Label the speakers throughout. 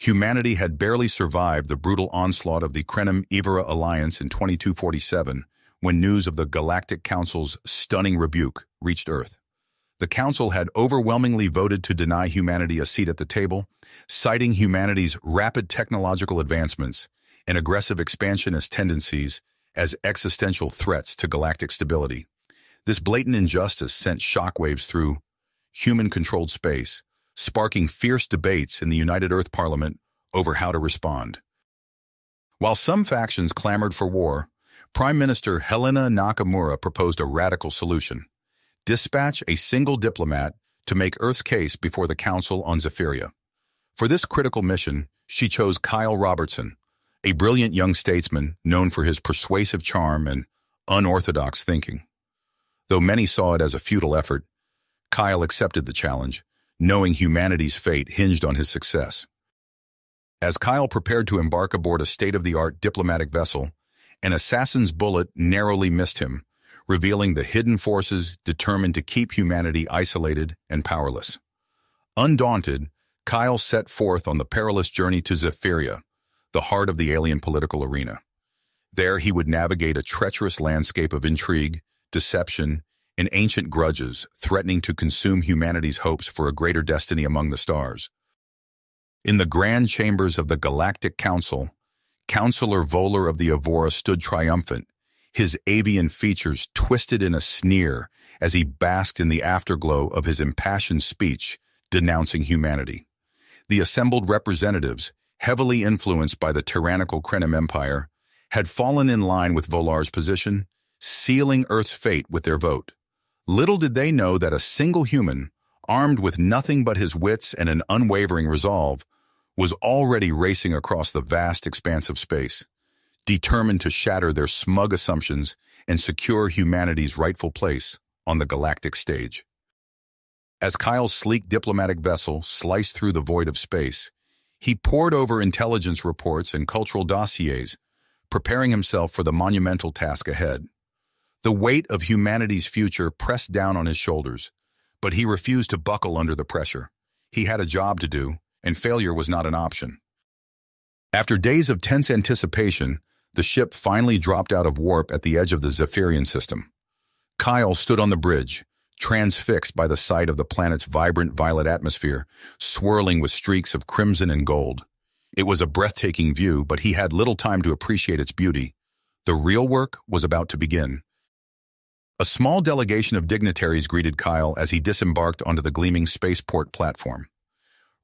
Speaker 1: Humanity had barely survived the brutal onslaught of the Krenim-Ivera alliance in 2247 when news of the Galactic Council's stunning rebuke reached Earth. The Council had overwhelmingly voted to deny humanity a seat at the table, citing humanity's rapid technological advancements and aggressive expansionist tendencies as existential threats to galactic stability. This blatant injustice sent shockwaves through human-controlled space, sparking fierce debates in the United Earth Parliament over how to respond. While some factions clamored for war, Prime Minister Helena Nakamura proposed a radical solution. Dispatch a single diplomat to make Earth's case before the Council on Zephyria. For this critical mission, she chose Kyle Robertson, a brilliant young statesman known for his persuasive charm and unorthodox thinking. Though many saw it as a futile effort, Kyle accepted the challenge, knowing humanity's fate hinged on his success. As Kyle prepared to embark aboard a state-of-the-art diplomatic vessel, an assassin's bullet narrowly missed him, revealing the hidden forces determined to keep humanity isolated and powerless. Undaunted, Kyle set forth on the perilous journey to Zephyria, the heart of the alien political arena. There he would navigate a treacherous landscape of intrigue, deception, and ancient grudges threatening to consume humanity's hopes for a greater destiny among the stars. In the grand chambers of the Galactic Council, Councillor Voller of the Avora stood triumphant, his avian features twisted in a sneer as he basked in the afterglow of his impassioned speech denouncing humanity. The assembled representatives, heavily influenced by the tyrannical Krenim Empire, had fallen in line with Vollar's position, sealing Earth's fate with their vote. Little did they know that a single human, armed with nothing but his wits and an unwavering resolve, was already racing across the vast expanse of space, determined to shatter their smug assumptions and secure humanity's rightful place on the galactic stage. As Kyle's sleek diplomatic vessel sliced through the void of space, he pored over intelligence reports and cultural dossiers, preparing himself for the monumental task ahead. The weight of humanity's future pressed down on his shoulders, but he refused to buckle under the pressure. He had a job to do, and failure was not an option. After days of tense anticipation, the ship finally dropped out of warp at the edge of the Zephyrian system. Kyle stood on the bridge, transfixed by the sight of the planet's vibrant violet atmosphere, swirling with streaks of crimson and gold. It was a breathtaking view, but he had little time to appreciate its beauty. The real work was about to begin. A small delegation of dignitaries greeted Kyle as he disembarked onto the gleaming spaceport platform.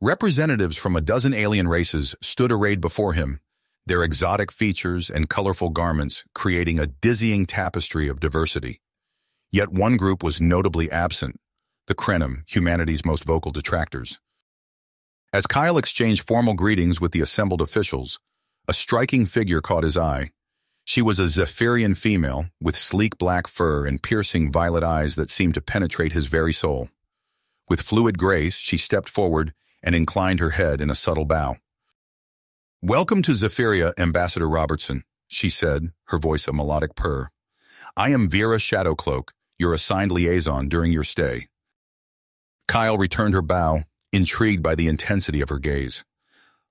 Speaker 1: Representatives from a dozen alien races stood arrayed before him, their exotic features and colorful garments creating a dizzying tapestry of diversity. Yet one group was notably absent, the Krenim, humanity's most vocal detractors. As Kyle exchanged formal greetings with the assembled officials, a striking figure caught his eye. She was a Zephyrian female with sleek black fur and piercing violet eyes that seemed to penetrate his very soul. With fluid grace, she stepped forward and inclined her head in a subtle bow. Welcome to Zephyria, Ambassador Robertson, she said, her voice a melodic purr. I am Vera Shadowcloak, your assigned liaison during your stay. Kyle returned her bow, intrigued by the intensity of her gaze.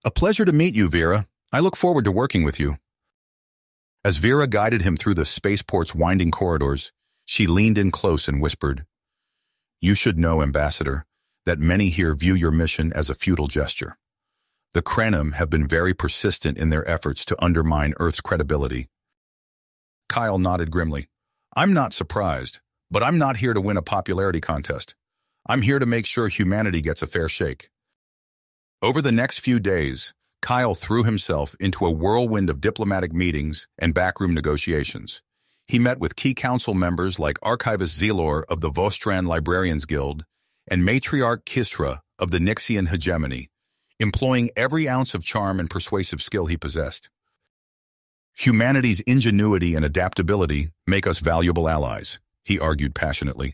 Speaker 1: A pleasure to meet you, Vera. I look forward to working with you. As Vera guided him through the spaceport's winding corridors, she leaned in close and whispered, You should know, Ambassador, that many here view your mission as a futile gesture. The Krenim have been very persistent in their efforts to undermine Earth's credibility. Kyle nodded grimly. I'm not surprised, but I'm not here to win a popularity contest. I'm here to make sure humanity gets a fair shake. Over the next few days, Kyle threw himself into a whirlwind of diplomatic meetings and backroom negotiations. He met with key council members like Archivist Zelor of the Vostran Librarians Guild and Matriarch Kisra of the Nixian Hegemony, employing every ounce of charm and persuasive skill he possessed. Humanity's ingenuity and adaptability make us valuable allies, he argued passionately.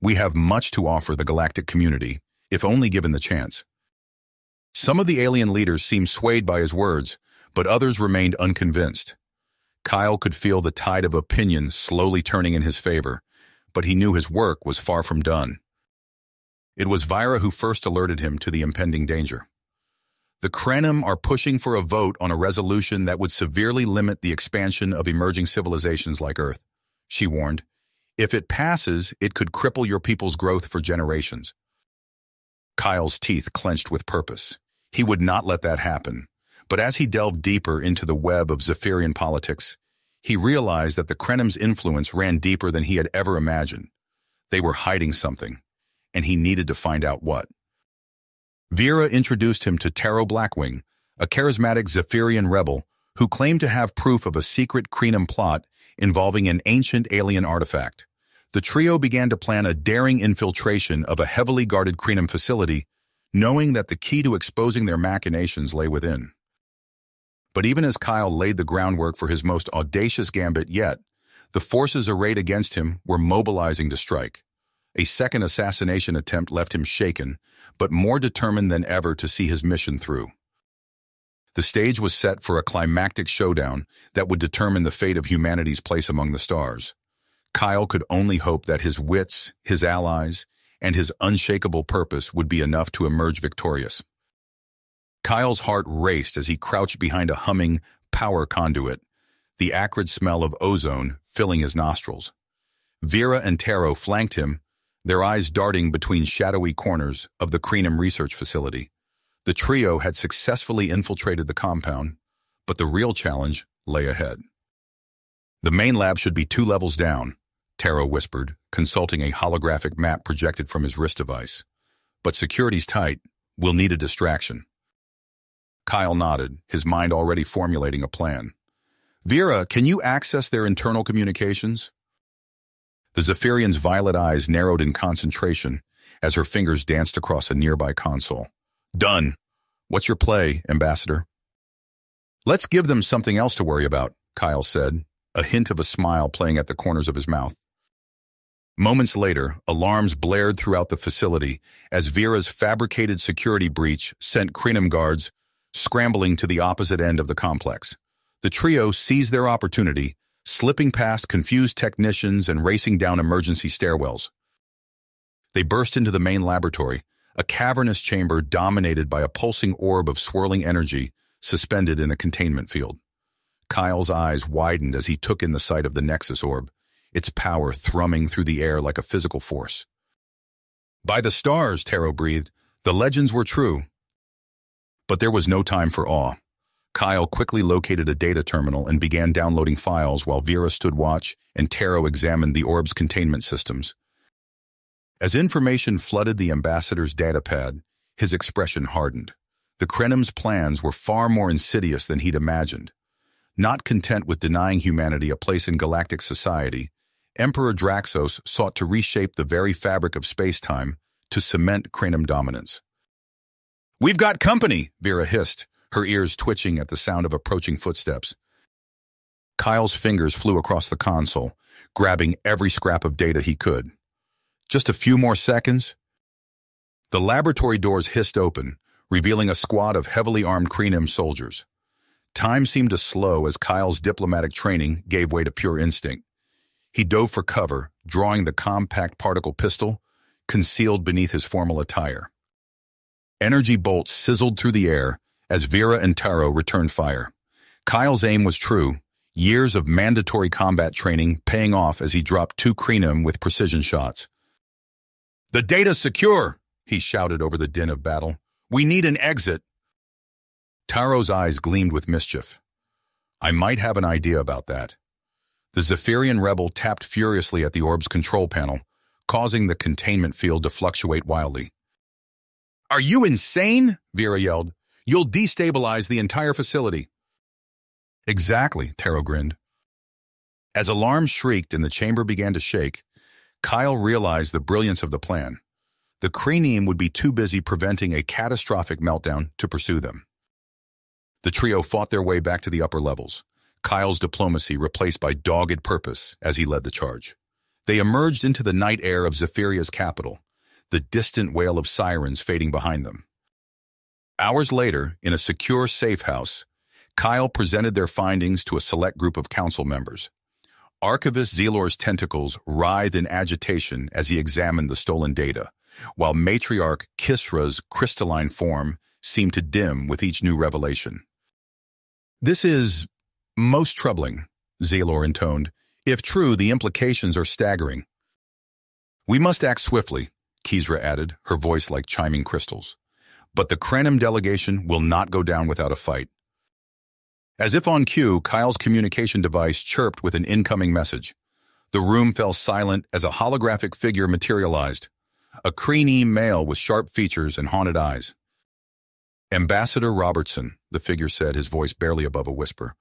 Speaker 1: We have much to offer the galactic community, if only given the chance. Some of the alien leaders seemed swayed by his words, but others remained unconvinced. Kyle could feel the tide of opinion slowly turning in his favor, but he knew his work was far from done. It was Vera who first alerted him to the impending danger. The Krenim are pushing for a vote on a resolution that would severely limit the expansion of emerging civilizations like Earth, she warned. If it passes, it could cripple your people's growth for generations. Kyle's teeth clenched with purpose. He would not let that happen. But as he delved deeper into the web of Zephyrian politics, he realized that the Krenim's influence ran deeper than he had ever imagined. They were hiding something, and he needed to find out what. Vera introduced him to Taro Blackwing, a charismatic Zephyrian rebel who claimed to have proof of a secret Krenim plot involving an ancient alien artifact. The trio began to plan a daring infiltration of a heavily guarded Krenim facility, knowing that the key to exposing their machinations lay within. But even as Kyle laid the groundwork for his most audacious gambit yet, the forces arrayed against him were mobilizing to strike. A second assassination attempt left him shaken, but more determined than ever to see his mission through. The stage was set for a climactic showdown that would determine the fate of humanity's place among the stars. Kyle could only hope that his wits, his allies, and his unshakable purpose would be enough to emerge victorious. Kyle's heart raced as he crouched behind a humming power conduit, the acrid smell of ozone filling his nostrils. Vera and Taro flanked him, their eyes darting between shadowy corners of the Krenim research facility. The trio had successfully infiltrated the compound, but the real challenge lay ahead. The main lab should be two levels down, Taro whispered, consulting a holographic map projected from his wrist device. But security's tight. We'll need a distraction. Kyle nodded, his mind already formulating a plan. Vera, can you access their internal communications? The Zephyrian's violet eyes narrowed in concentration as her fingers danced across a nearby console. Done. What's your play, Ambassador? Let's give them something else to worry about, Kyle said, a hint of a smile playing at the corners of his mouth. Moments later, alarms blared throughout the facility as Vera's fabricated security breach sent Krenim guards scrambling to the opposite end of the complex. The trio seized their opportunity, slipping past confused technicians and racing down emergency stairwells. They burst into the main laboratory, a cavernous chamber dominated by a pulsing orb of swirling energy suspended in a containment field. Kyle's eyes widened as he took in the sight of the Nexus orb, its power thrumming through the air like a physical force. By the stars, Taro breathed, the legends were true. But there was no time for awe. Kyle quickly located a data terminal and began downloading files while Vera stood watch and Taro examined the orb's containment systems. As information flooded the ambassador's datapad, his expression hardened. The Krenim's plans were far more insidious than he'd imagined. Not content with denying humanity a place in galactic society, Emperor Draxos sought to reshape the very fabric of space-time to cement Krenim dominance. We've got company, Vera hissed, her ears twitching at the sound of approaching footsteps. Kyle's fingers flew across the console, grabbing every scrap of data he could. Just a few more seconds. The laboratory doors hissed open, revealing a squad of heavily armed Krenim soldiers. Time seemed to slow as Kyle's diplomatic training gave way to pure instinct. He dove for cover, drawing the compact particle pistol, concealed beneath his formal attire. Energy bolts sizzled through the air as Vera and Taro returned fire. Kyle's aim was true, years of mandatory combat training paying off as he dropped two Krenim with precision shots. The data's secure, he shouted over the din of battle. We need an exit. Taro's eyes gleamed with mischief. I might have an idea about that. The Zephyrian rebel tapped furiously at the orb's control panel, causing the containment field to fluctuate wildly. Are you insane? Vera yelled. You'll destabilize the entire facility. Exactly, Taro grinned. As alarms shrieked and the chamber began to shake, Kyle realized the brilliance of the plan. The Krenim would be too busy preventing a catastrophic meltdown to pursue them. The trio fought their way back to the upper levels, Kyle's diplomacy replaced by dogged purpose as he led the charge. They emerged into the night air of Zephyria's capital, the distant wail of sirens fading behind them. Hours later, in a secure safe house, Kyle presented their findings to a select group of council members. Archivist Zelor's tentacles writhed in agitation as he examined the stolen data, while Matriarch Kisra's crystalline form seemed to dim with each new revelation. This is most troubling, Zalor intoned. If true, the implications are staggering. We must act swiftly, Kisra added, her voice like chiming crystals. But the Krenim delegation will not go down without a fight. As if on cue, Kyle's communication device chirped with an incoming message. The room fell silent as a holographic figure materialized, a Krenim male with sharp features and haunted eyes. Ambassador Robertson, the figure said, his voice barely above a whisper.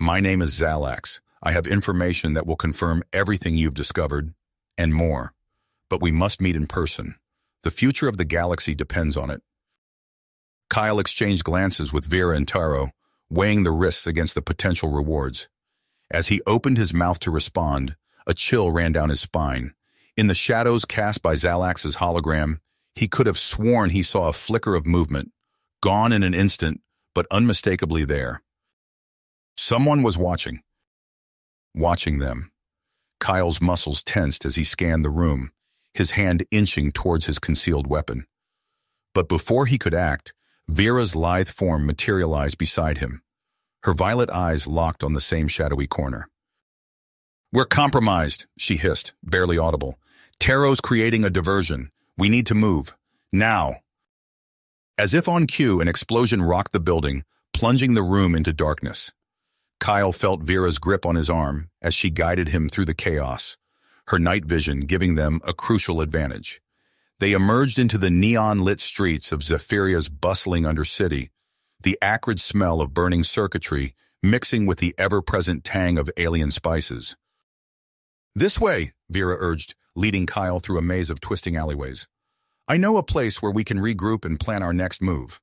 Speaker 1: My name is Zalax. I have information that will confirm everything you've discovered, and more. But we must meet in person. The future of the galaxy depends on it. Kyle exchanged glances with Vera and Taro, weighing the risks against the potential rewards. As he opened his mouth to respond, a chill ran down his spine. In the shadows cast by Zalax's hologram, he could have sworn he saw a flicker of movement, gone in an instant, but unmistakably there. Someone was watching. Watching them. Kyle's muscles tensed as he scanned the room, his hand inching towards his concealed weapon. But before he could act, Vera's lithe form materialized beside him, her violet eyes locked on the same shadowy corner. We're compromised, she hissed, barely audible. Taro's creating a diversion. We need to move. Now. As if on cue, an explosion rocked the building, plunging the room into darkness. Kyle felt Vera's grip on his arm as she guided him through the chaos, her night vision giving them a crucial advantage. They emerged into the neon-lit streets of Zephyria's bustling undercity, the acrid smell of burning circuitry mixing with the ever-present tang of alien spices. This way, Vera urged, leading Kyle through a maze of twisting alleyways. I know a place where we can regroup and plan our next move.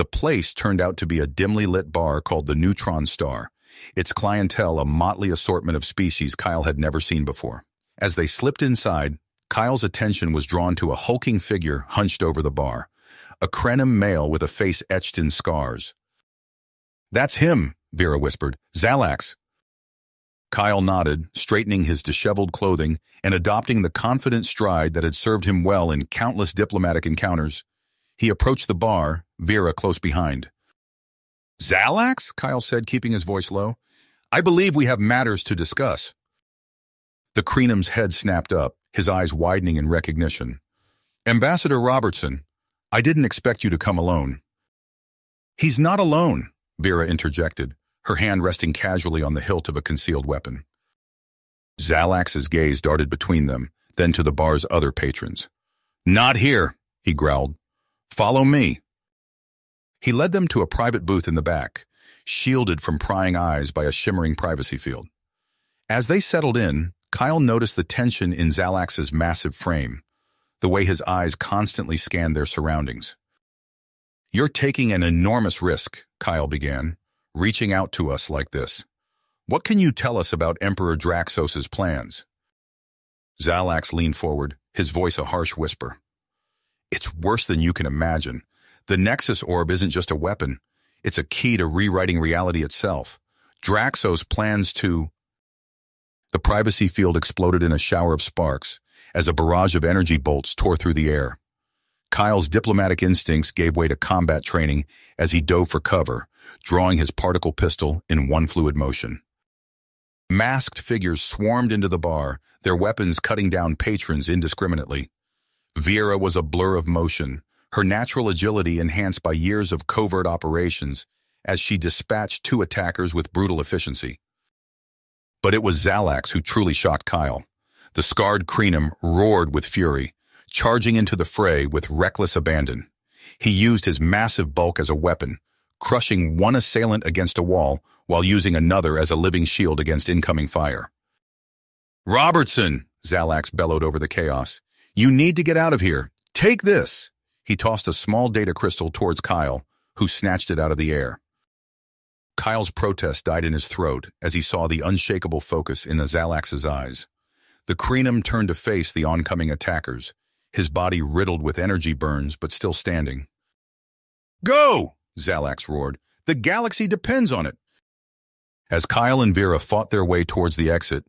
Speaker 1: The place turned out to be a dimly lit bar called the Neutron Star, its clientele a motley assortment of species Kyle had never seen before. As they slipped inside, Kyle's attention was drawn to a hulking figure hunched over the bar, a Krenim male with a face etched in scars. That's him, Vera whispered. Zalax. Kyle nodded, straightening his disheveled clothing and adopting the confident stride that had served him well in countless diplomatic encounters. He approached the bar, Vera close behind. Zalax? Kyle said, keeping his voice low. I believe we have matters to discuss. The Krenim's head snapped up, his eyes widening in recognition. Ambassador Robertson, I didn't expect you to come alone. He's not alone, Vera interjected, her hand resting casually on the hilt of a concealed weapon. Zalax's gaze darted between them, then to the bar's other patrons. Not here, he growled. Follow me. He led them to a private booth in the back, shielded from prying eyes by a shimmering privacy field. As they settled in, Kyle noticed the tension in Zalax's massive frame, the way his eyes constantly scanned their surroundings. You're taking an enormous risk, Kyle began, reaching out to us like this. What can you tell us about Emperor Draxos's plans? Zalax leaned forward, his voice a harsh whisper. It's worse than you can imagine. The Nexus Orb isn't just a weapon. It's a key to rewriting reality itself. Draxos plans to... The privacy field exploded in a shower of sparks as a barrage of energy bolts tore through the air. Kyle's diplomatic instincts gave way to combat training as he dove for cover, drawing his particle pistol in one fluid motion. Masked figures swarmed into the bar, their weapons cutting down patrons indiscriminately. Vera was a blur of motion, her natural agility enhanced by years of covert operations as she dispatched two attackers with brutal efficiency. But it was Zalax who truly shocked Kyle. The scarred Krenim roared with fury, charging into the fray with reckless abandon. He used his massive bulk as a weapon, crushing one assailant against a wall while using another as a living shield against incoming fire. Robertson, Zalax bellowed over the chaos. You need to get out of here. Take this. He tossed a small data crystal towards Kyle, who snatched it out of the air. Kyle's protest died in his throat as he saw the unshakable focus in the Zalax's eyes. The Krenim turned to face the oncoming attackers, his body riddled with energy burns but still standing. Go! Zalax roared. The galaxy depends on it. As Kyle and Vera fought their way towards the exit,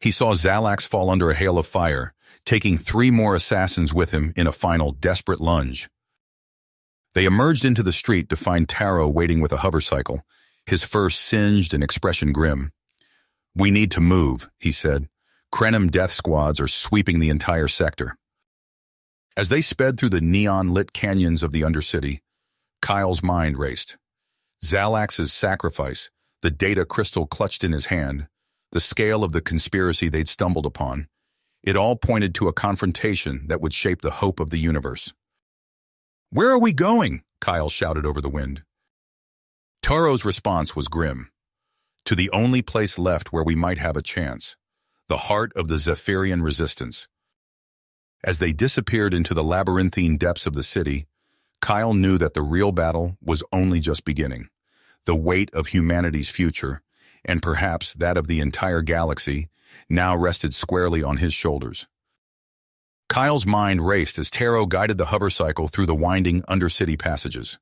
Speaker 1: he saw Zalax fall under a hail of fire, taking three more assassins with him in a final desperate lunge. They emerged into the street to find Taro waiting with a hovercycle, his fur singed and expression grim. We need to move, he said. Krenim death squads are sweeping the entire sector. As they sped through the neon-lit canyons of the Undercity, Kyle's mind raced. Zalax's sacrifice, the data crystal clutched in his hand, the scale of the conspiracy they'd stumbled upon, it all pointed to a confrontation that would shape the hope of the universe. Where are we going? Kyle shouted over the wind. Taro's response was grim. To the only place left where we might have a chance, the heart of the Zephyrian resistance. As they disappeared into the labyrinthine depths of the city, Kyle knew that the real battle was only just beginning. The weight of humanity's future, and perhaps that of the entire galaxy, now rested squarely on his shoulders. Kyle's mind raced as Taro guided the hovercycle through the winding undercity passages.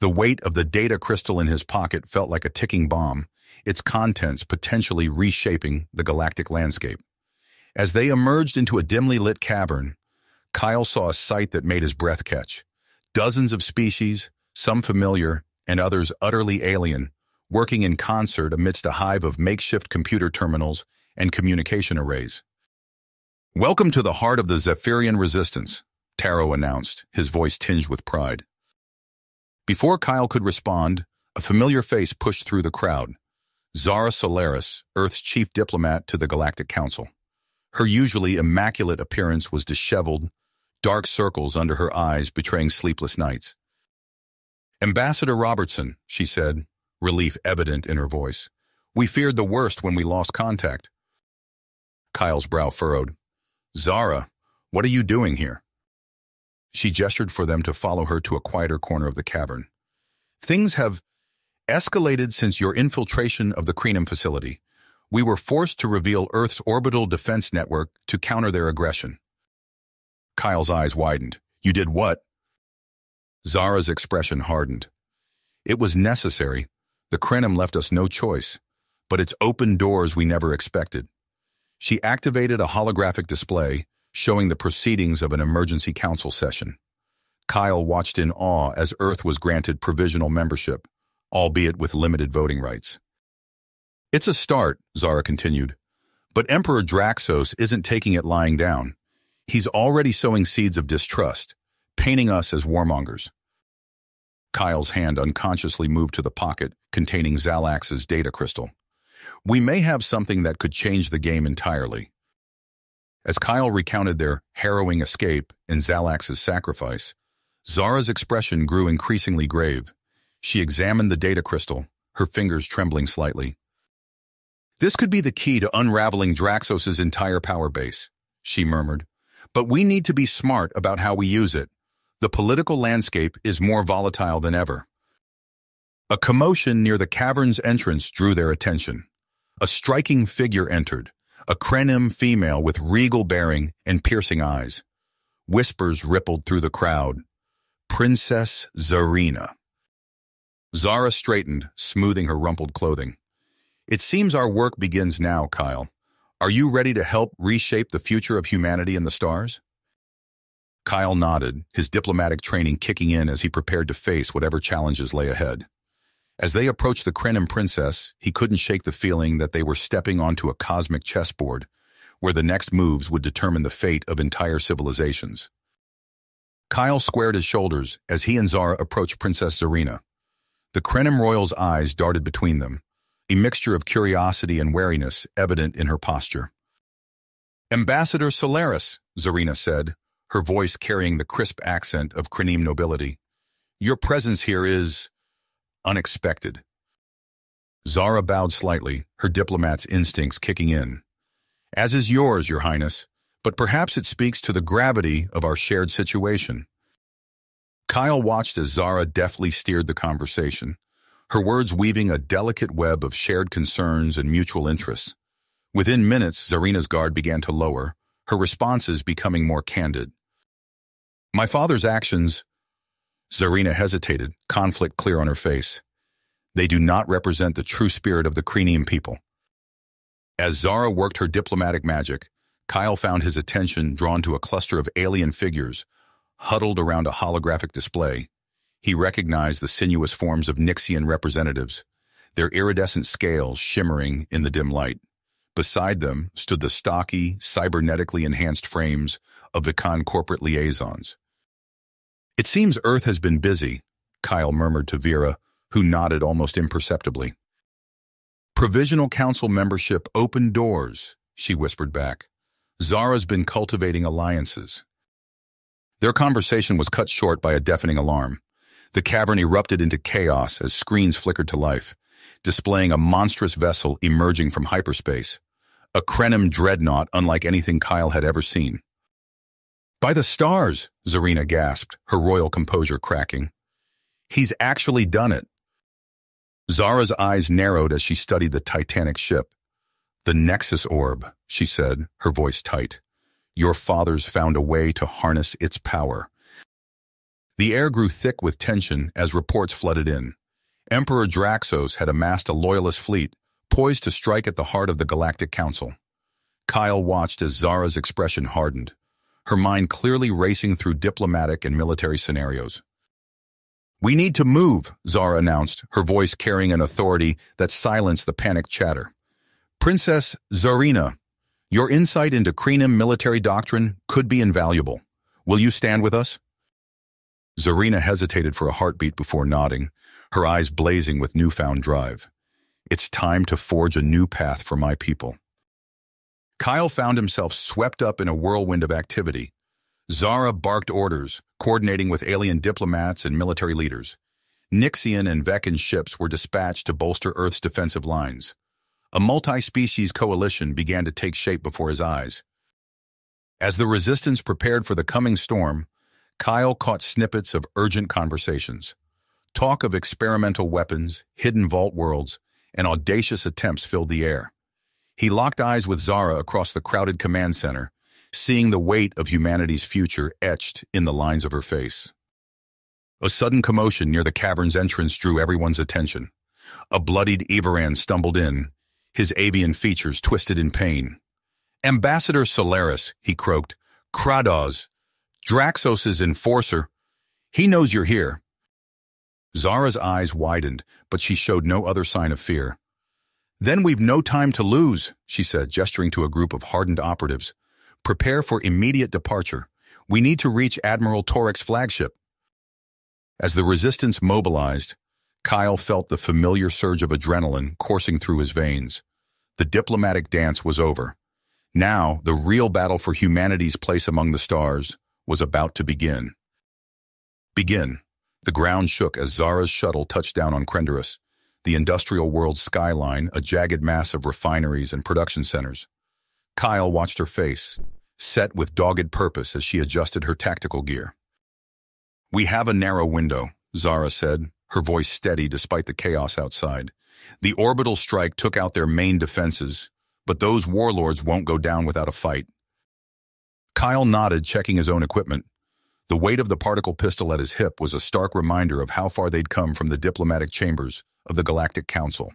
Speaker 1: The weight of the data crystal in his pocket felt like a ticking bomb, its contents potentially reshaping the galactic landscape. As they emerged into a dimly lit cavern, Kyle saw a sight that made his breath catch. Dozens of species, some familiar and others utterly alien, working in concert amidst a hive of makeshift computer terminals and communication arrays. Welcome to the heart of the Zephyrian resistance, Taro announced, his voice tinged with pride. Before Kyle could respond, a familiar face pushed through the crowd. Zara Solaris, Earth's chief diplomat to the Galactic Council. Her usually immaculate appearance was disheveled, dark circles under her eyes betraying sleepless nights. Ambassador Robertson, she said, relief evident in her voice. We feared the worst when we lost contact. Kyle's brow furrowed. Zara, what are you doing here? She gestured for them to follow her to a quieter corner of the cavern. Things have escalated since your infiltration of the Krenim facility. We were forced to reveal Earth's orbital defense network to counter their aggression. Kyle's eyes widened. You did what? Zara's expression hardened. It was necessary. The Krenim left us no choice, but it's opened doors we never expected. She activated a holographic display showing the proceedings of an emergency council session. Kyle watched in awe as Earth was granted provisional membership, albeit with limited voting rights. It's a start, Zara continued, but Emperor Draxos isn't taking it lying down. He's already sowing seeds of distrust, painting us as warmongers. Kyle's hand unconsciously moved to the pocket containing Zalax's data crystal. We may have something that could change the game entirely. As Kyle recounted their harrowing escape and Zalax's sacrifice, Zara's expression grew increasingly grave. She examined the data crystal, her fingers trembling slightly. This could be the key to unraveling Draxos's entire power base, she murmured. But we need to be smart about how we use it. The political landscape is more volatile than ever. A commotion near the cavern's entrance drew their attention. A striking figure entered, a Krenim female with regal bearing and piercing eyes. Whispers rippled through the crowd. Princess Zarina. Zara straightened, smoothing her rumpled clothing. It seems our work begins now, Kyle. Are you ready to help reshape the future of humanity in the stars? Kyle nodded, his diplomatic training kicking in as he prepared to face whatever challenges lay ahead. As they approached the Krenim princess, he couldn't shake the feeling that they were stepping onto a cosmic chessboard, where the next moves would determine the fate of entire civilizations. Kyle squared his shoulders as he and Zara approached Princess Zarina. The Krenim royal's eyes darted between them, a mixture of curiosity and wariness evident in her posture. Ambassador Solaris, Zarina said, her voice carrying the crisp accent of Krenim nobility. Your presence here is unexpected. Zara bowed slightly, her diplomat's instincts kicking in. As is yours, Your Highness, but perhaps it speaks to the gravity of our shared situation. Kyle watched as Zara deftly steered the conversation, her words weaving a delicate web of shared concerns and mutual interests. Within minutes, Zarina's guard began to lower, her responses becoming more candid. My father's actions Zarina hesitated, conflict clear on her face. They do not represent the true spirit of the Krenim people. As Zara worked her diplomatic magic, Kyle found his attention drawn to a cluster of alien figures huddled around a holographic display. He recognized the sinuous forms of Nixian representatives, their iridescent scales shimmering in the dim light. Beside them stood the stocky, cybernetically enhanced frames of Vikan corporate liaisons. It seems Earth has been busy, Kyle murmured to Vera, who nodded almost imperceptibly. Provisional Council membership opened doors, she whispered back. Zara's been cultivating alliances. Their conversation was cut short by a deafening alarm. The cavern erupted into chaos as screens flickered to life, displaying a monstrous vessel emerging from hyperspace. A Krenim dreadnought unlike anything Kyle had ever seen. By the stars, Zarina gasped, her royal composure cracking. He's actually done it. Zara's eyes narrowed as she studied the titanic ship. The Nexus Orb, she said, her voice tight. Your fathers found a way to harness its power. The air grew thick with tension as reports flooded in. Emperor Draxos had amassed a loyalist fleet, poised to strike at the heart of the Galactic Council. Kyle watched as Zara's expression hardened, her mind clearly racing through diplomatic and military scenarios. We need to move, Zara announced, her voice carrying an authority that silenced the panicked chatter. Princess Zarina, your insight into Krenim military doctrine could be invaluable. Will you stand with us? Zarina hesitated for a heartbeat before nodding, her eyes blazing with newfound drive. It's time to forge a new path for my people. Kyle found himself swept up in a whirlwind of activity. Zara barked orders, coordinating with alien diplomats and military leaders. Nixian and Vekan ships were dispatched to bolster Earth's defensive lines. A multi-species coalition began to take shape before his eyes. As the resistance prepared for the coming storm, Kyle caught snippets of urgent conversations. Talk of experimental weapons, hidden vault worlds, and audacious attempts filled the air. He locked eyes with Zara across the crowded command center, seeing the weight of humanity's future etched in the lines of her face. A sudden commotion near the cavern's entrance drew everyone's attention. A bloodied Everan stumbled in, his avian features twisted in pain. Ambassador Solaris, he croaked. Krados, Draxos's enforcer. He knows you're here. Zara's eyes widened, but she showed no other sign of fear. Then we've no time to lose, she said, gesturing to a group of hardened operatives. Prepare for immediate departure. We need to reach Admiral Torek's flagship. As the resistance mobilized, Kyle felt the familiar surge of adrenaline coursing through his veins. The diplomatic dance was over. Now, the real battle for humanity's place among the stars was about to begin. Begin. The ground shook as Zara's shuttle touched down on Krenderis, the industrial world's skyline, a jagged mass of refineries and production centers. Kyle watched her face, set with dogged purpose as she adjusted her tactical gear. We have a narrow window, Zara said, her voice steady despite the chaos outside. The orbital strike took out their main defenses, but those warlords won't go down without a fight. Kyle nodded, checking his own equipment. The weight of the particle pistol at his hip was a stark reminder of how far they'd come from the diplomatic chambers of the Galactic Council.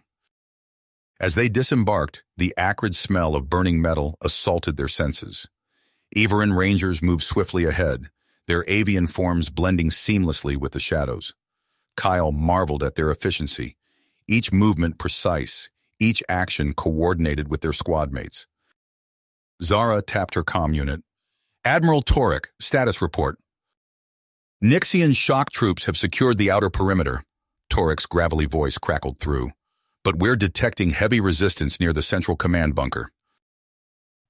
Speaker 1: As they disembarked, the acrid smell of burning metal assaulted their senses. Everan Rangers moved swiftly ahead, their avian forms blending seamlessly with the shadows. Kyle marveled at their efficiency, each movement precise, each action coordinated with their squad mates. Zara tapped her comm unit. Admiral Torek, status report. Nixian shock troops have secured the outer perimeter. Torek's gravelly voice crackled through but we're detecting heavy resistance near the central command bunker.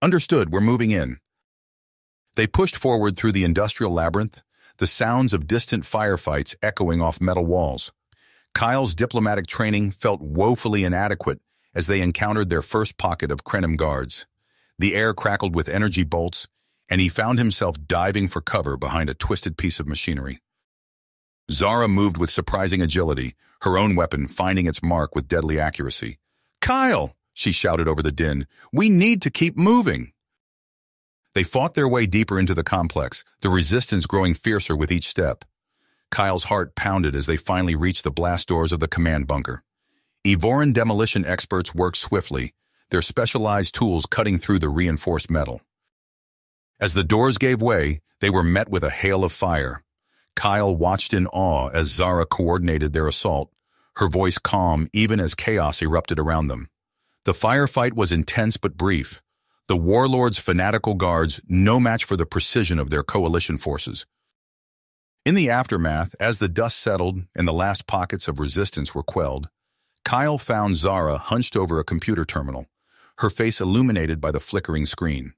Speaker 1: Understood, we're moving in. They pushed forward through the industrial labyrinth, the sounds of distant firefights echoing off metal walls. Kyle's diplomatic training felt woefully inadequate as they encountered their first pocket of Krenim guards. The air crackled with energy bolts, and he found himself diving for cover behind a twisted piece of machinery. Zara moved with surprising agility, her own weapon finding its mark with deadly accuracy. Kyle, she shouted over the din, we need to keep moving. They fought their way deeper into the complex, the resistance growing fiercer with each step. Kyle's heart pounded as they finally reached the blast doors of the command bunker. Evoran demolition experts worked swiftly, their specialized tools cutting through the reinforced metal. As the doors gave way, they were met with a hail of fire. Kyle watched in awe as Zara coordinated their assault, her voice calm even as chaos erupted around them. The firefight was intense but brief, the warlords' fanatical guards no match for the precision of their coalition forces. In the aftermath, as the dust settled and the last pockets of resistance were quelled, Kyle found Zara hunched over a computer terminal, her face illuminated by the flickering screen.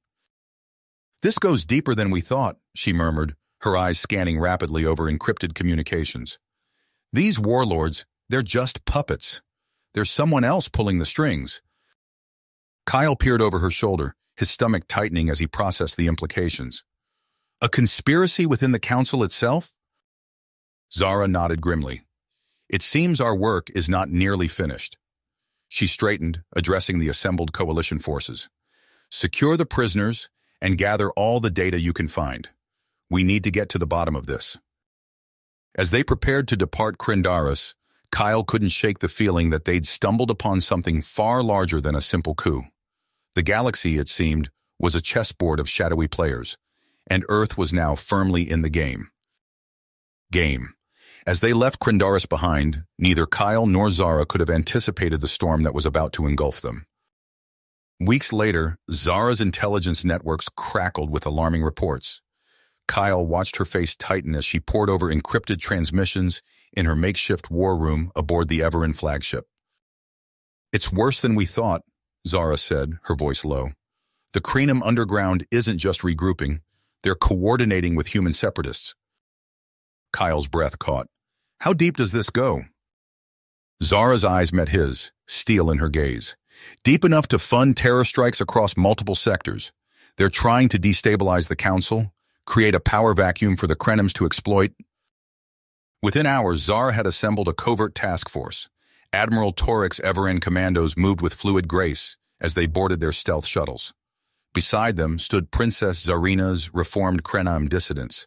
Speaker 1: This goes deeper than we thought, she murmured, her eyes scanning rapidly over encrypted communications. These warlords, they're just puppets. There's someone else pulling the strings. Kyle peered over her shoulder, his stomach tightening as he processed the implications. A conspiracy within the council itself? Zara nodded grimly. It seems our work is not nearly finished. She straightened, addressing the assembled coalition forces. Secure the prisoners and gather all the data you can find. We need to get to the bottom of this. As they prepared to depart Crindaris, Kyle couldn't shake the feeling that they'd stumbled upon something far larger than a simple coup. The galaxy, it seemed, was a chessboard of shadowy players, and Earth was now firmly in the game. Game. As they left Crindaris behind, neither Kyle nor Zara could have anticipated the storm that was about to engulf them. Weeks later, Zara's intelligence networks crackled with alarming reports. Kyle watched her face tighten as she pored over encrypted transmissions in her makeshift war room aboard the Everin flagship. It's worse than we thought, Zara said, her voice low. The Krenim Underground isn't just regrouping, they're coordinating with human separatists. Kyle's breath caught. How deep does this go? Zara's eyes met his, steel in her gaze. Deep enough to fund terror strikes across multiple sectors. They're trying to destabilize the Council, create a power vacuum for the Krenims to exploit. Within hours, Zara had assembled a covert task force, Admiral Torek's Everin commandos moved with fluid grace as they boarded their stealth shuttles. Beside them stood Princess Zarina's reformed Krenim dissidents,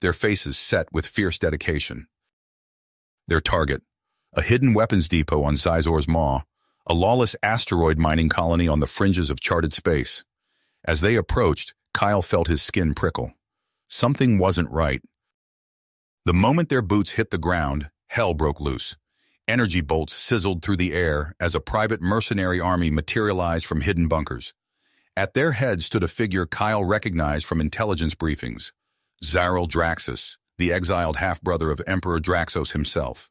Speaker 1: their faces set with fierce dedication. Their target, a hidden weapons depot on Zizor's Maw, a lawless asteroid mining colony on the fringes of charted space. As they approached, Kyle felt his skin prickle. Something wasn't right. The moment their boots hit the ground, hell broke loose. Energy bolts sizzled through the air as a private mercenary army materialized from hidden bunkers. At their head stood a figure Kyle recognized from intelligence briefings, Zaryl Draxos, the exiled half-brother of Emperor Draxos himself.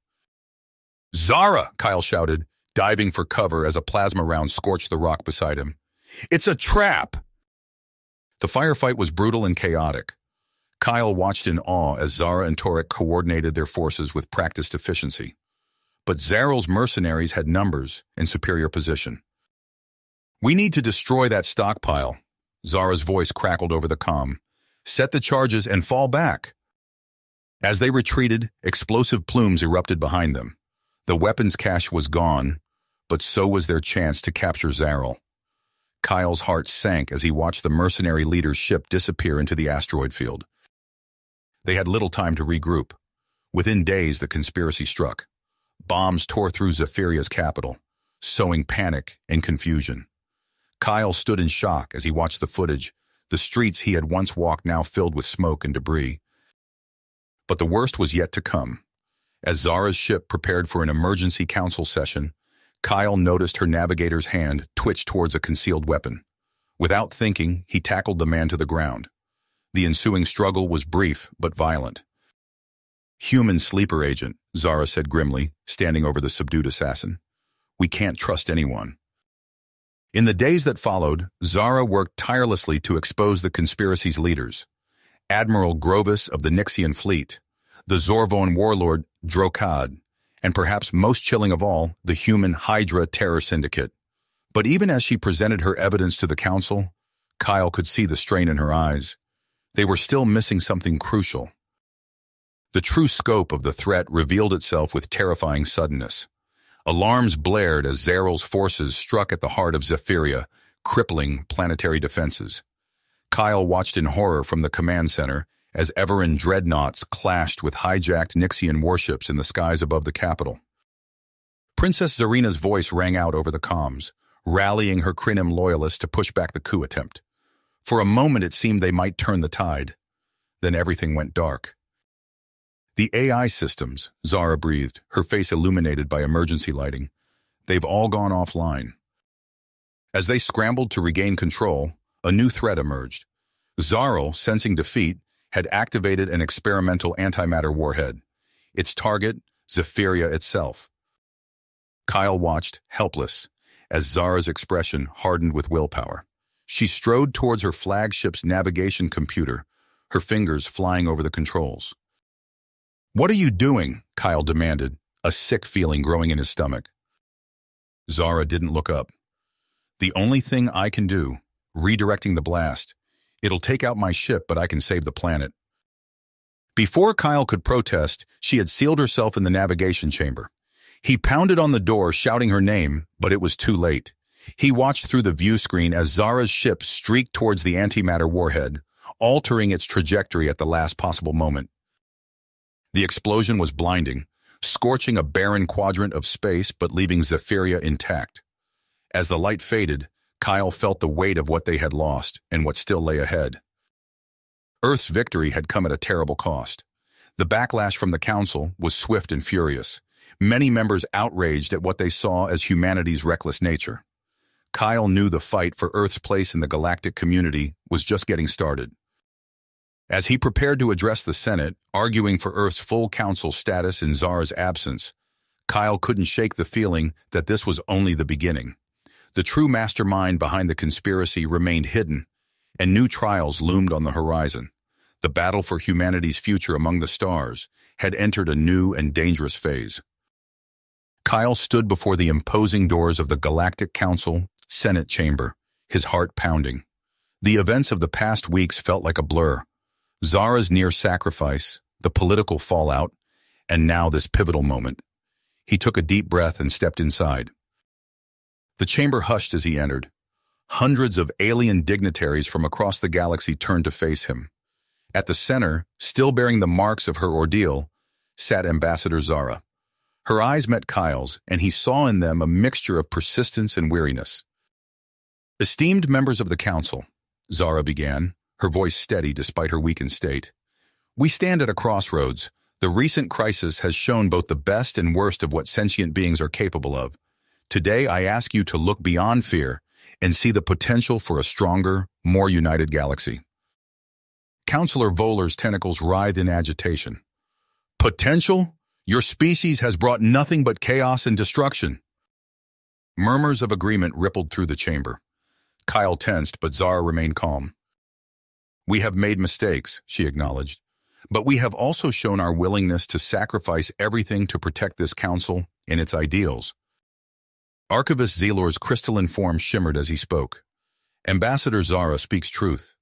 Speaker 1: Zara, Kyle shouted, diving for cover as a plasma round scorched the rock beside him. It's a trap! The firefight was brutal and chaotic. Kyle watched in awe as Zara and Torek coordinated their forces with practiced efficiency. But Zaryl's mercenaries had numbers and superior position. We need to destroy that stockpile. Zara's voice crackled over the com. Set the charges and fall back. As they retreated, explosive plumes erupted behind them. The weapons cache was gone, but so was their chance to capture Zaryl. Kyle's heart sank as he watched the mercenary leader's ship disappear into the asteroid field. They had little time to regroup. Within days, the conspiracy struck. Bombs tore through Zephyria's capital, sowing panic and confusion. Kyle stood in shock as he watched the footage, the streets he had once walked now filled with smoke and debris. But the worst was yet to come. As Zara's ship prepared for an emergency council session, Kyle noticed her navigator's hand twitch towards a concealed weapon. Without thinking, he tackled the man to the ground. The ensuing struggle was brief but violent. Human sleeper agent, Zara said grimly, standing over the subdued assassin. We can't trust anyone. In the days that followed, Zara worked tirelessly to expose the conspiracy's leaders. Admiral Grovis of the Nixian fleet, the Zorvon warlord Drokad, and perhaps most chilling of all, the human Hydra terror syndicate. But even as she presented her evidence to the council, Kyle could see the strain in her eyes. They were still missing something crucial. The true scope of the threat revealed itself with terrifying suddenness. Alarms blared as Zaryl's forces struck at the heart of Zephyria, crippling planetary defenses. Kyle watched in horror from the command center as Everin dreadnoughts clashed with hijacked Nixian warships in the skies above the capital. Princess Zarina's voice rang out over the comms, rallying her Krenim loyalists to push back the coup attempt. For a moment it seemed they might turn the tide. Then everything went dark. The AI systems, Zara breathed, her face illuminated by emergency lighting. They've all gone offline. As they scrambled to regain control, a new threat emerged. Zarl, sensing defeat, had activated an experimental antimatter warhead. Its target, Zephyria itself. Kyle watched, helpless, as Zara's expression hardened with willpower. She strode towards her flagship's navigation computer, her fingers flying over the controls. What are you doing? Kyle demanded, a sick feeling growing in his stomach. Zara didn't look up. The only thing I can do, redirecting the blast. It'll take out my ship, but I can save the planet. Before Kyle could protest, she had sealed herself in the navigation chamber. He pounded on the door, shouting her name, but it was too late. He watched through the view screen as Zara's ship streaked towards the antimatter warhead, altering its trajectory at the last possible moment. The explosion was blinding, scorching a barren quadrant of space but leaving Zephyria intact. As the light faded, Kyle felt the weight of what they had lost and what still lay ahead. Earth's victory had come at a terrible cost. The backlash from the Council was swift and furious, many members outraged at what they saw as humanity's reckless nature. Kyle knew the fight for Earth's place in the galactic community was just getting started. As he prepared to address the Senate, arguing for Earth's full council status in Zara's absence, Kyle couldn't shake the feeling that this was only the beginning. The true mastermind behind the conspiracy remained hidden, and new trials loomed on the horizon. The battle for humanity's future among the stars had entered a new and dangerous phase. Kyle stood before the imposing doors of the Galactic Council Senate chamber, his heart pounding. The events of the past weeks felt like a blur. Zara's near sacrifice, the political fallout, and now this pivotal moment. He took a deep breath and stepped inside. The chamber hushed as he entered. Hundreds of alien dignitaries from across the galaxy turned to face him. At the center, still bearing the marks of her ordeal, sat Ambassador Zara. Her eyes met Kyle's, and he saw in them a mixture of persistence and weariness. Esteemed members of the Council, Zara began, her voice steady despite her weakened state. We stand at a crossroads. The recent crisis has shown both the best and worst of what sentient beings are capable of. Today, I ask you to look beyond fear and see the potential for a stronger, more united galaxy. Counselor Volar's tentacles writhed in agitation. Potential? Your species has brought nothing but chaos and destruction. Murmurs of agreement rippled through the chamber. Kyle tensed, but Zara remained calm. We have made mistakes, she acknowledged, but we have also shown our willingness to sacrifice everything to protect this council and its ideals. Archivist Zelor's crystalline form shimmered as he spoke. Ambassador Zara speaks truth.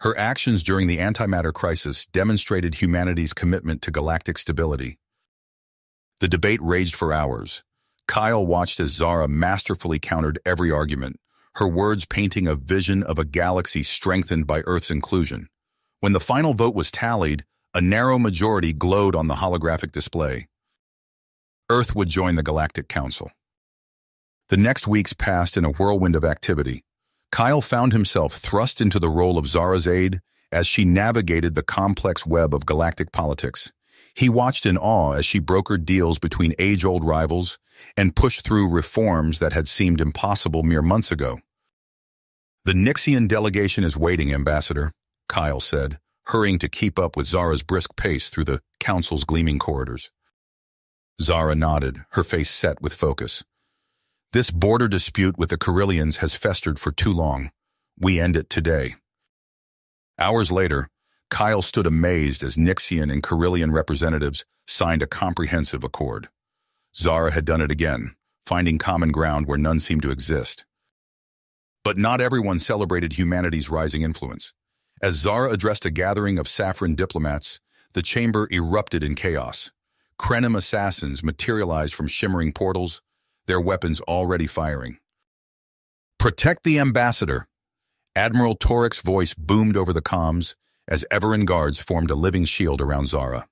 Speaker 1: Her actions during the antimatter crisis demonstrated humanity's commitment to galactic stability. The debate raged for hours. Kyle watched as Zara masterfully countered every argument, her words painting a vision of a galaxy strengthened by Earth's inclusion. When the final vote was tallied, a narrow majority glowed on the holographic display. Earth would join the Galactic Council. The next weeks passed in a whirlwind of activity. Kyle found himself thrust into the role of Zara's aide as she navigated the complex web of galactic politics. He watched in awe as she brokered deals between age-old rivals and pushed through reforms that had seemed impossible mere months ago. The Nixian delegation is waiting, Ambassador, Kyle said, hurrying to keep up with Zara's brisk pace through the council's gleaming corridors. Zara nodded, her face set with focus. This border dispute with the Corellians has festered for too long. We end it today. Hours later, Kyle stood amazed as Nixian and Corellian representatives signed a comprehensive accord. Zara had done it again, finding common ground where none seemed to exist. But not everyone celebrated humanity's rising influence. As Zara addressed a gathering of saffron diplomats, the chamber erupted in chaos. Krenim assassins materialized from shimmering portals, their weapons already firing. Protect the ambassador! Admiral Torek's voice boomed over the comms, as Everin guards formed a living shield around Zara.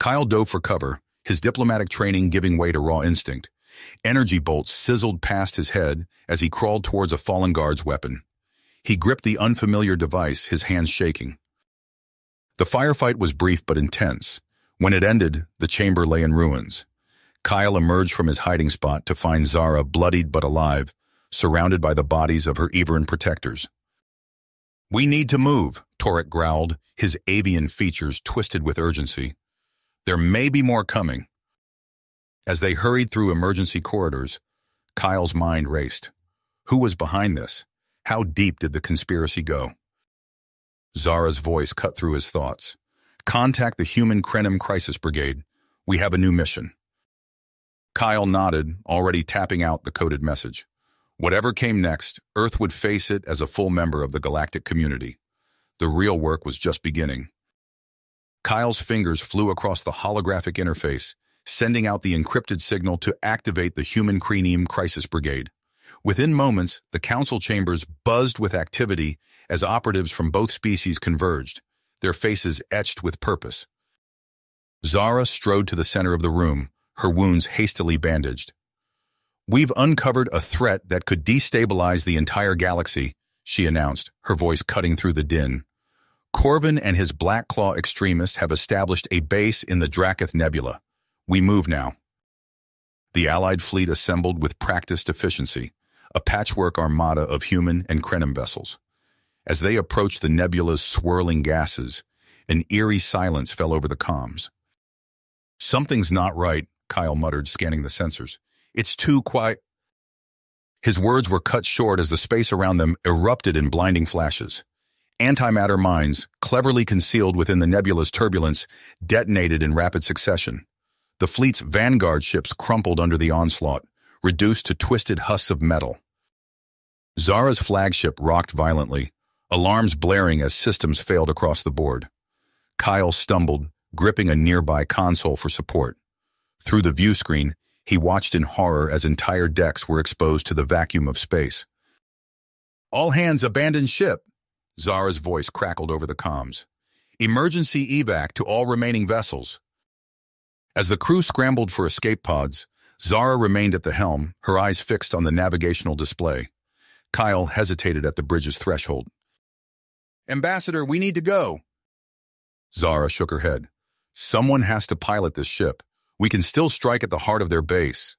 Speaker 1: Kyle dove for cover, his diplomatic training giving way to raw instinct. Energy bolts sizzled past his head as he crawled towards a fallen guard's weapon. He gripped the unfamiliar device, his hands shaking. The firefight was brief but intense. When it ended, the chamber lay in ruins. Kyle emerged from his hiding spot to find Zara bloodied but alive, surrounded by the bodies of her Everin protectors. We need to move, Torek growled, his avian features twisted with urgency. There may be more coming. As they hurried through emergency corridors, Kyle's mind raced. Who was behind this? How deep did the conspiracy go? Zara's voice cut through his thoughts. Contact the Human Krenim Crisis Brigade. We have a new mission. Kyle nodded, already tapping out the coded message. Whatever came next, Earth would face it as a full member of the galactic community. The real work was just beginning. Kyle's fingers flew across the holographic interface, sending out the encrypted signal to activate the Human Krenim Crisis Brigade. Within moments, the council chambers buzzed with activity as operatives from both species converged, their faces etched with purpose. Zara strode to the center of the room, her wounds hastily bandaged. We've uncovered a threat that could destabilize the entire galaxy, she announced, her voice cutting through the din. Corvin and his Black Claw extremists have established a base in the Drakath Nebula. We move now. The Allied fleet assembled with practiced efficiency, a patchwork armada of human and Krenim vessels. As they approached the nebula's swirling gases, an eerie silence fell over the comms. Something's not right, Kyle muttered, scanning the sensors. It's too quiet. His words were cut short as the space around them erupted in blinding flashes. Antimatter mines, cleverly concealed within the nebula's turbulence, detonated in rapid succession. The fleet's vanguard ships crumpled under the onslaught, reduced to twisted husks of metal. Zara's flagship rocked violently, alarms blaring as systems failed across the board. Kyle stumbled, gripping a nearby console for support. Through the view screen, he watched in horror as entire decks were exposed to the vacuum of space. All hands abandon ship, Zara's voice crackled over the comms. Emergency evac to all remaining vessels. As the crew scrambled for escape pods, Zara remained at the helm, her eyes fixed on the navigational display. Kyle hesitated at the bridge's threshold. Ambassador, we need to go. Zara shook her head. Someone has to pilot this ship. We can still strike at the heart of their base.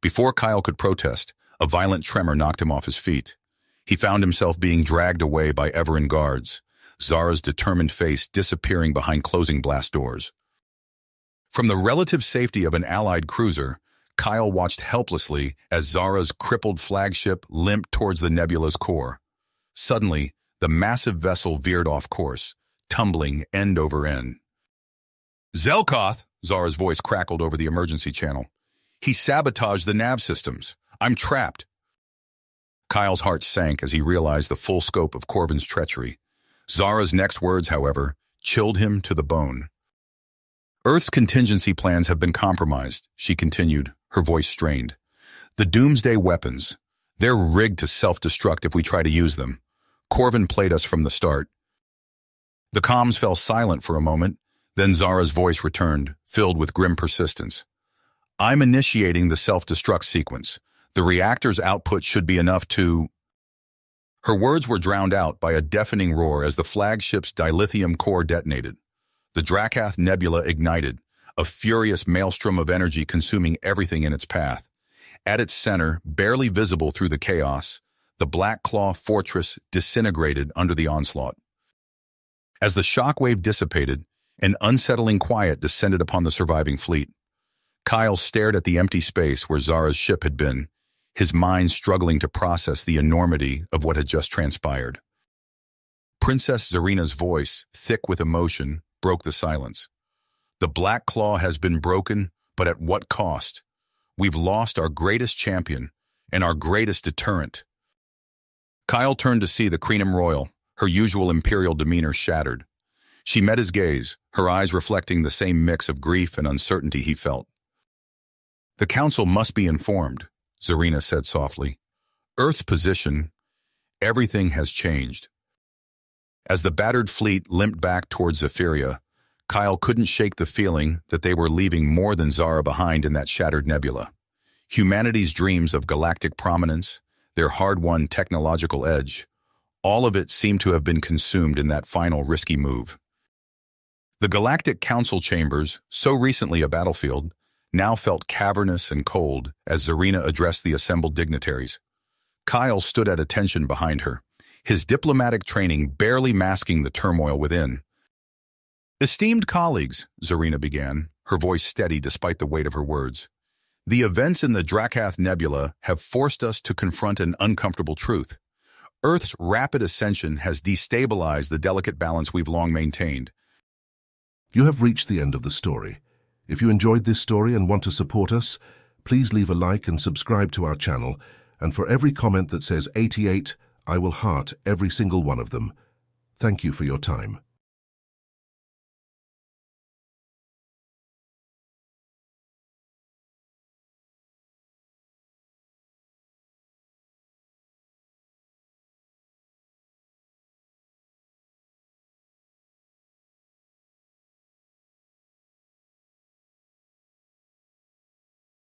Speaker 1: Before Kyle could protest, a violent tremor knocked him off his feet. He found himself being dragged away by Everin guards, Zara's determined face disappearing behind closing blast doors. From the relative safety of an Allied cruiser, Kyle watched helplessly as Zara's crippled flagship limped towards the nebula's core. Suddenly, the massive vessel veered off course, tumbling end over end. Zelkoth, Zara's voice crackled over the emergency channel. He sabotaged the nav systems. I'm trapped. Kyle's heart sank as he realized the full scope of Corvin's treachery. Zara's next words, however, chilled him to the bone. Earth's contingency plans have been compromised, she continued, her voice strained. The doomsday weapons, they're rigged to self-destruct if we try to use them. Corvin played us from the start. The comms fell silent for a moment, then Zara's voice returned, filled with grim persistence. I'm initiating the self-destruct sequence. The reactor's output should be enough to... Her words were drowned out by a deafening roar as the flagship's dilithium core detonated. The Drakath Nebula ignited, a furious maelstrom of energy consuming everything in its path. At its center, barely visible through the chaos, the Black Claw fortress disintegrated under the onslaught. As the shockwave dissipated, an unsettling quiet descended upon the surviving fleet. Kyle stared at the empty space where Zara's ship had been, his mind struggling to process the enormity of what had just transpired. Princess Zarina's voice, thick with emotion, broke the silence. The Black Claw has been broken, but at what cost? We've lost our greatest champion and our greatest deterrent. Kyle turned to see the Krenim Royal, her usual imperial demeanor shattered. She met his gaze, her eyes reflecting the same mix of grief and uncertainty he felt. The council must be informed, Zarina said softly. Earth's position, everything has changed. As the battered fleet limped back towards Zephyria, Kyle couldn't shake the feeling that they were leaving more than Zara behind in that shattered nebula. Humanity's dreams of galactic prominence, their hard-won technological edge, all of it seemed to have been consumed in that final risky move. The Galactic Council chambers, so recently a battlefield, now felt cavernous and cold as Zarina addressed the assembled dignitaries. Kyle stood at attention behind her, his diplomatic training barely masking the turmoil within. Esteemed colleagues, Zarina began, her voice steady despite the weight of her words. The events in the Drakath Nebula have forced us to confront an uncomfortable truth. Earth's rapid ascension has destabilized the delicate balance we've long maintained.
Speaker 2: You have reached the end of the story. If you enjoyed this story and want to support us, please leave a like and subscribe to our channel, and for every comment that says 88, I will heart every single one of them. Thank you for your time.